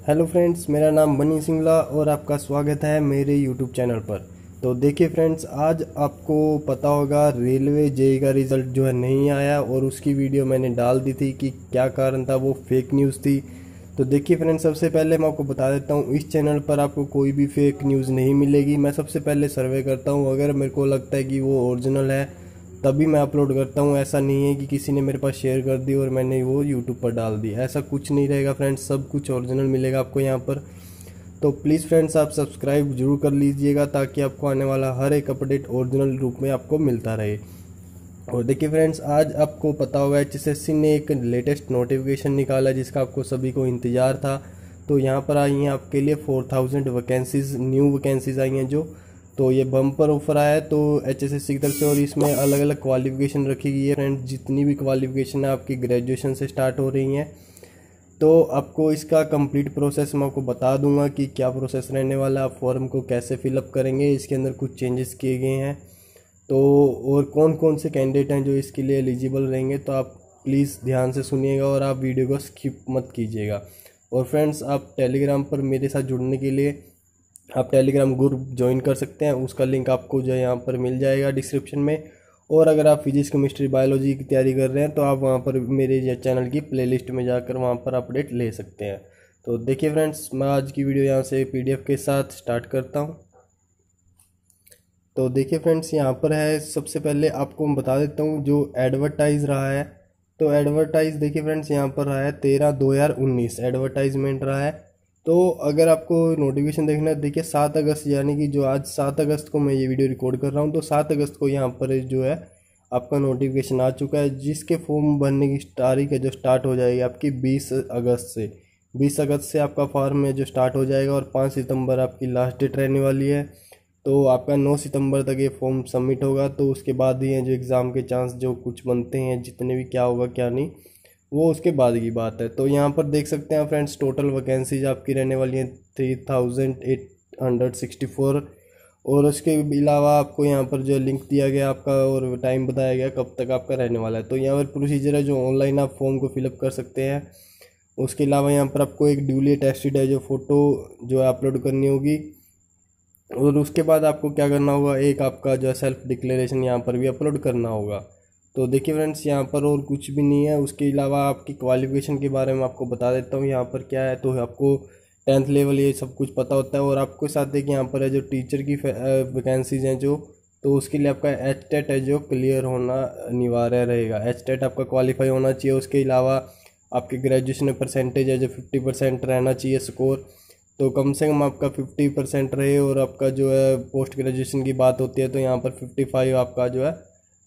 Hello friends, मेरा नाम बनी सिंगला और आपका स्वागत है मेरे यूट्यूब चैनल पर। तो देखिए फ्रेंड्स, आज आपको पता होगा रेलवे जेई का रिज़ल्ट जो है नहीं आया और उसकी वीडियो मैंने डाल दी थी कि क्या कारण था, वो फेक न्यूज़ थी। तो देखिए फ्रेंड्स, सबसे पहले मैं आपको बता देता हूँ, इस चैनल पर आपको कोई भी फेक न्यूज़ नहीं मिलेगी। मैं सबसे पहले सर्वे करता हूँ, अगर मेरे को लगता है कि वो ओरिजिनल है तभी मैं अपलोड करता हूँ। ऐसा नहीं है कि किसी ने मेरे पास शेयर कर दी और मैंने वो यूट्यूब पर डाल दी। ऐसा कुछ नहीं रहेगा फ्रेंड्स सब कुछ ओरिजिनल मिलेगा आपको यहाँ पर। तो प्लीज़ फ्रेंड्स आप सब्सक्राइब ज़रूर कर लीजिएगा ताकि आपको आने वाला हर एक अपडेट ओरिजिनल रूप में आपको मिलता रहे। और देखिए फ्रेंड्स आज आपको पता होगा एच ने एक लेटेस्ट नोटिफिकेशन निकाला जिसका आपको सभी को इंतज़ार था। तो यहाँ पर आई हैं आपके लिए four thousand vacancies new vacancies आई हैं जो तो ये बम्पर ऑफ़र आया है तो एच एस एस सी की तरफ़ से और इसमें अलग अलग क्वालिफिकेशन रखी गई है। फ्रेंड जितनी भी क्वालिफिकेशन है, आपकी ग्रेजुएशन से स्टार्ट हो रही हैं। तो आपको इसका कंप्लीट प्रोसेस मैं आपको बता दूँगा कि क्या प्रोसेस रहने वाला है। आप फॉर्म को कैसे फिलअप करेंगे, इसके अंदर कुछ चेंजेस किए गए हैं। तो और कौन कौन से कैंडिडेट हैं जो इसके लिए एलिजिबल रहेंगे तो आप प्लीज़ ध्यान से सुनिएगा और आप वीडियो को स्किप मत कीजिएगा। और फ्रेंड्स आप टेलीग्राम पर मेरे साथ जुड़ने के लिए आप टेलीग्राम ग्रुप ज्वाइन कर सकते हैं, उसका लिंक आपको जो है यहाँ पर मिल जाएगा डिस्क्रिप्शन में। और अगर आप फिजिक्स केमिस्ट्री बायोलॉजी की तैयारी कर रहे हैं तो आप वहाँ पर मेरे चैनल की प्लेलिस्ट में जाकर वहाँ पर अपडेट ले सकते हैं। तो देखिए फ्रेंड्स मैं आज की वीडियो यहाँ से पीडीएफ के साथ स्टार्ट करता हूँ। तो देखिए फ्रेंड्स यहाँ पर है, सबसे पहले आपको मैं बता देता हूँ, जो एडवर्टाइज रहा है तो एडवर्टाइज देखिए फ्रेंड्स यहाँ पर रहा है तेरह दो हज़ार उन्नीस। एडवर्टाइजमेंट रहा है तो अगर आपको नोटिफिकेशन देखना है, देखिए सात अगस्त यानी कि जो आज सात अगस्त को मैं ये वीडियो रिकॉर्ड कर रहा हूँ तो सात अगस्त को यहाँ पर जो है आपका नोटिफिकेशन आ चुका है, जिसके फॉर्म भरने की तारीख है जो स्टार्ट हो जाएगी आपकी बीस अगस्त से। बीस अगस्त से आपका फॉर्म में जो स्टार्ट हो जाएगा और पाँच सितंबर आपकी लास्ट डेट रहने वाली है। तो आपका नौ सितंबर तक ये फॉर्म सबमिट होगा तो उसके बाद ही हैं जो एग्ज़ाम के चांस जो कुछ बनते हैं, जितने भी क्या होगा, क्या नहीं वो उसके बाद की बात है। तो यहाँ पर देख सकते हैं फ्रेंड्स टोटल वैकेंसीज आपकी रहने वाली हैं three thousand eight hundred sixty four और उसके अलावा आपको यहाँ पर जो लिंक दिया गया आपका और टाइम बताया गया कब तक आपका रहने वाला है। तो यहाँ पर प्रोसीजर है जो ऑनलाइन आप फॉर्म को फिलअप कर सकते हैं। उसके अलावा यहाँ पर आपको एक ड्यूली टेस्टेड है जो फ़ोटो जो है अपलोड करनी होगी। और उसके बाद आपको क्या करना होगा? एक आपका जो है सेल्फ डिक्लेरेशन यहाँ पर भी अपलोड करना होगा। तो देखिए फ्रेंड्स यहाँ पर और कुछ भी नहीं है। उसके अलावा आपकी क्वालिफिकेशन के बारे में आपको बता देता हूँ, यहाँ पर क्या है तो आपको टेंथ लेवल ये सब कुछ पता होता है। और आपको साथ देखिए यहाँ पर है जो टीचर की वैकेंसीज हैं जो तो उसके लिए आपका एच टेट है जो क्लियर होना अनिवार्य रहेगा। एच टेट आपका क्वालिफाई होना चाहिए। उसके अलावा आपके ग्रेजुएशन परसेंटेज है जो फिफ्टी परसेंट रहना चाहिए स्कोर तो कम से कम आपका फिफ्टी परसेंट रहे और आपका जो है पोस्ट ग्रेजुएशन की बात होती है तो यहाँ पर फिफ्टी फाइव आपका जो है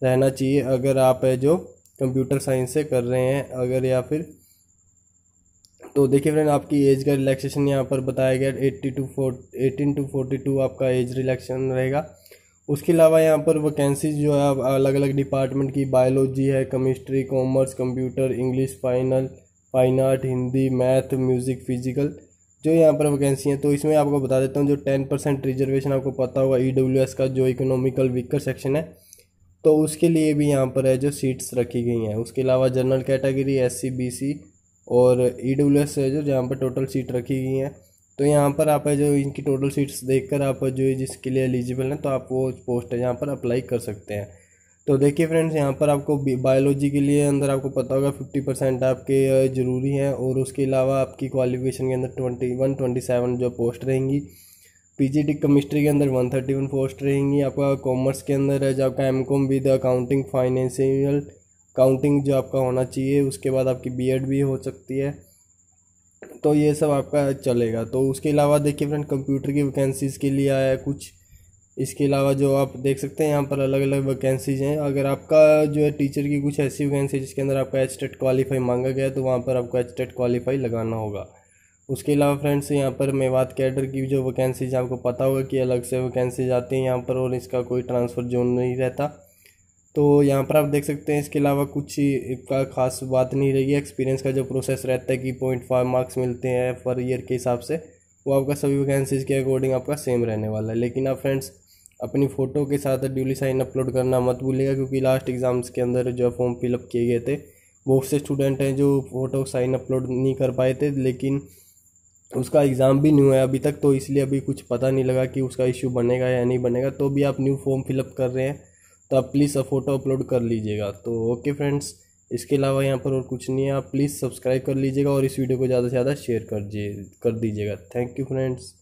रहना चाहिए। अगर आप है जो कंप्यूटर साइंस से कर रहे हैं, अगर या फिर तो देखिए फ्रेंड आपकी एज का रिलैक्सेशन यहाँ पर बताया गया eighty two four eighteen to forty two आपका एज रिलैक्सेशन रहेगा। उसके अलावा यहाँ पर वैकेंसीज जो है अलग अलग डिपार्टमेंट की बायोलॉजी है chemistry commerce computer English final fine art Hindi math music physical जो यहाँ पर वैकेंसी हैं। तो इसमें आपको बता देता हूँ, जो टेन परसेंट रिजर्वेशन आपको पता होगा ई डब्ल्यू एस का जो इकोनॉमिकल वीकर सेक्शन है तो उसके लिए भी यहाँ पर है जो सीट्स रखी गई हैं। उसके अलावा general category S C B C और ई डब्ल्यू एस है जो, जहाँ पर टोटल सीट रखी गई हैं। तो यहाँ पर आप है जो इनकी टोटल सीट्स देखकर आप जो जिसके लिए एलिजिबल हैं तो आप वो पोस्ट है यहाँ पर अप्लाई कर सकते हैं। तो देखिए फ्रेंड्स यहाँ पर आपको बायोलॉजी के लिए अंदर आपको पता होगा फिफ्टी परसेंट आपके ज़रूरी हैं और उसके अलावा आपकी क्वालिफिकेशन के अंदर ट्वेंटी वन ट्वेंटी सेवन जो पोस्ट रहेंगी। पीजीटी केमिस्ट्री के अंदर वन थर्टी वन पोस्ट रहेंगी। आपका कॉमर्स के अंदर है, जो आपका M com with accounting financial counting जो आपका होना चाहिए, उसके बाद आपकी बीएड भी हो सकती है। तो ये सब आपका चलेगा। तो उसके अलावा देखिए फ्रेंड कंप्यूटर की वैकेंसीज़ के लिए आया है कुछ। इसके अलावा जो आप देख सकते हैं, यहाँ पर अलग अलग वैकेंसीज हैं। अगर आपका जो है टीचर की कुछ ऐसी वैकेंसी जिसके अंदर आपका एच टेट क्वालीफाई मांगा गया तो वहाँ पर आपको एच टेट क्वालीफाई लगाना होगा। उसके अलावा फ्रेंड्स यहाँ पर मेवात कैडर की जो वैकेंसीज आपको पता होगा कि अलग से वैकेंसीज आती हैं यहाँ पर और इसका कोई ट्रांसफ़र जोन नहीं रहता। तो यहाँ पर आप देख सकते हैं इसके अलावा कुछ का खास बात नहीं रहेगी एक्सपीरियंस का जो प्रोसेस रहता है कि पॉइंट फाइव मार्क्स मिलते हैं पर ईयर के हिसाब से, वो आपका सभी वैकेंसीज़ के अकॉर्डिंग आपका सेम रहने वाला है। लेकिन आप फ्रेंड्स अपनी फ़ोटो के साथ ड्यूली साइन अपलोड करना मत भूलिएगा, क्योंकि लास्ट एग्ज़ाम्स के अंदर जो फॉर्म फिलअप किए गए थे बहुत से स्टूडेंट हैं जो फ़ोटो साइन अपलोड नहीं कर पाए थे। लेकिन उसका एग्ज़ाम भी नहीं हुआ है, अभी तक तो इसलिए अभी कुछ पता नहीं लगा कि उसका इश्यू बनेगा या नहीं बनेगा। तो भी आप न्यू फॉर्म फिलअप कर रहे हैं तो आप प्लीज़ फ़ोटो अपलोड कर लीजिएगा। तो ओके फ्रेंड्स इसके अलावा यहाँ पर और कुछ नहीं है, आप प्लीज़ सब्सक्राइब कर लीजिएगा और इस वीडियो को ज़्यादा से ज़्यादा शेयर कर कर दीजिएगा। Thank you friends